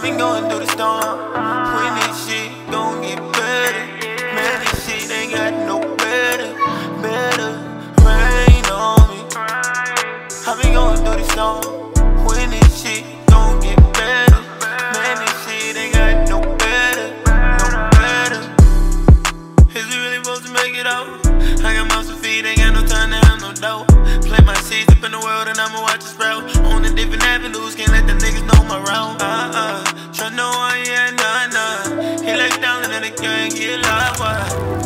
been going through the storm. When this shit gon' get better. Man, this shit ain't got no better, better. Rain on me. I've been going through the storm. When this shit gon' get better. Man, this shit ain't got no better, no better. Is we really supposed to make it out? I got mouths to feed, ain't got no time to have no doubt. Play my seeds up in the world and I'ma watch it sprout. On the different avenues, can't let the niggas know my route.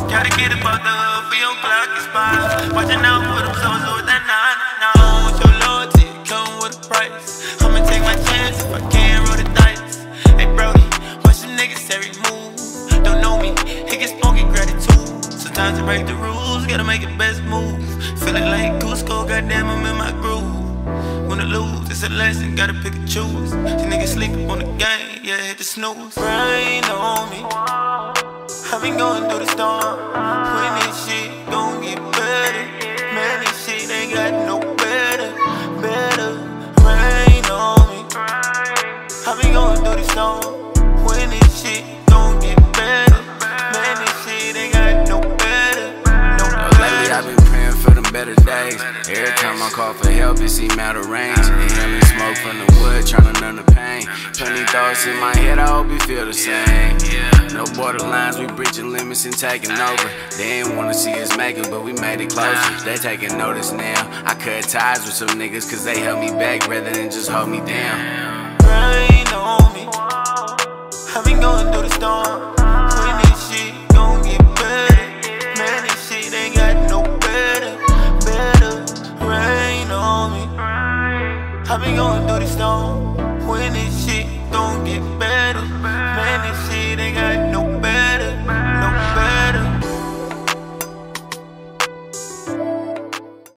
Gotta get about the hood for your clock is by. Watching out for them souls with that nah Now nah. Want your loyalty, come with a price. I'ma take my chance if I can roll the dice. Hey Brody, watch them niggas every move. Don't know me, it gets funky gratitude. Sometimes I break the rules, gotta make the best move. Feeling like Kuzco, goddamn, I'm in my groove. Wanna lose, it's a lesson, gotta pick and choose. These niggas sleeping on the game, yeah, hit the snooze. Rain on I've been going through the storm. Better days. Every time I call for help, it seem out of range. Inhaling smoke from the wood, trying to numb the pain. Plenty thoughts in my head, I hope you feel the same. No borderlines, we breaching limits and taking over. They ain't wanna see us make it, but we made it closer. They taking notice now. I cut ties with some niggas, cause they held me back rather than just hold me down. rain on me. I've been going through the been going through the storm. When this shit gon' get.